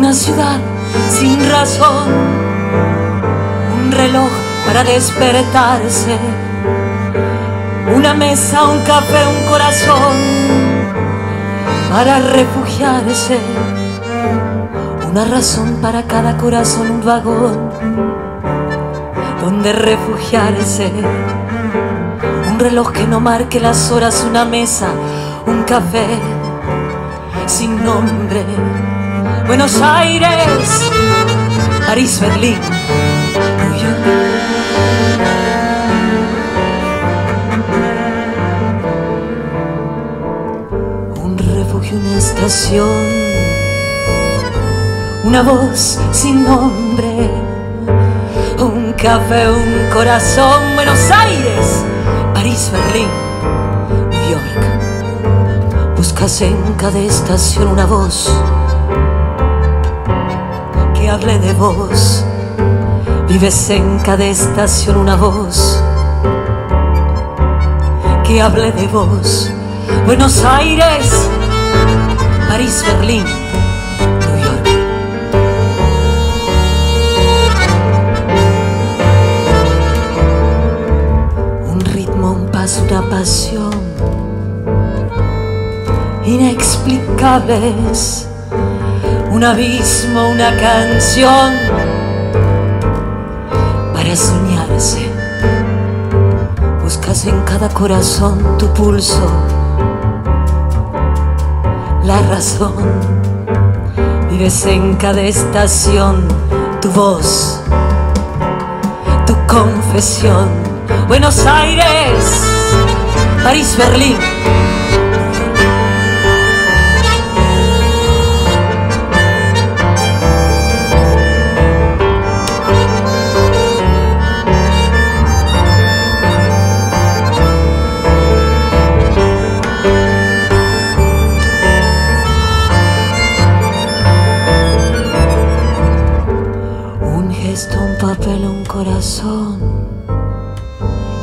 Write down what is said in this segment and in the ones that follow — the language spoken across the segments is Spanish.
Una ciudad sin razón, un reloj para despertarse, una mesa, un café, un corazón para refugiarse, una razón para cada corazón, un vagón donde refugiarse, un reloj que no marque las horas, una mesa, un café sin nombre Buenos Aires, París, Berlín, New York. Un refugio, una estación, una voz sin nombre, un café, un corazón, Buenos Aires, París, Berlín, New York. Buscas en cada estación una voz hable de vos. Vives en cada estación una voz que hable de vos. Buenos Aires, París, Berlín, New York. Un ritmo, un paso, una pasión inexplicables un abismo, una canción para soñarse. Buscas en cada corazón tu pulso, la razón. Vives en cada estación tu voz, tu confesión. Buenos Aires, París, Berlín.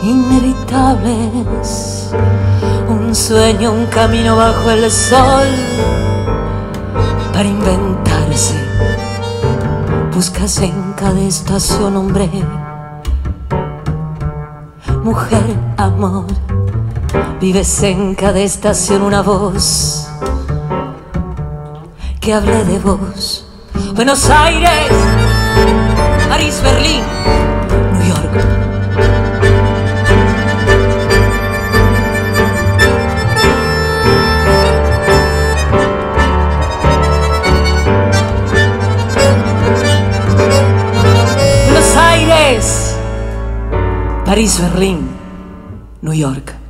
Inevitables. Un sueño, un camino bajo el sol para inventarse. Buscas en cada estación hombre, mujer, amor. Vives en cada estación una voz que hable de vos. Buenos Aires, París, Berlín, New York.